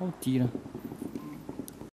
o tira.